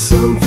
So.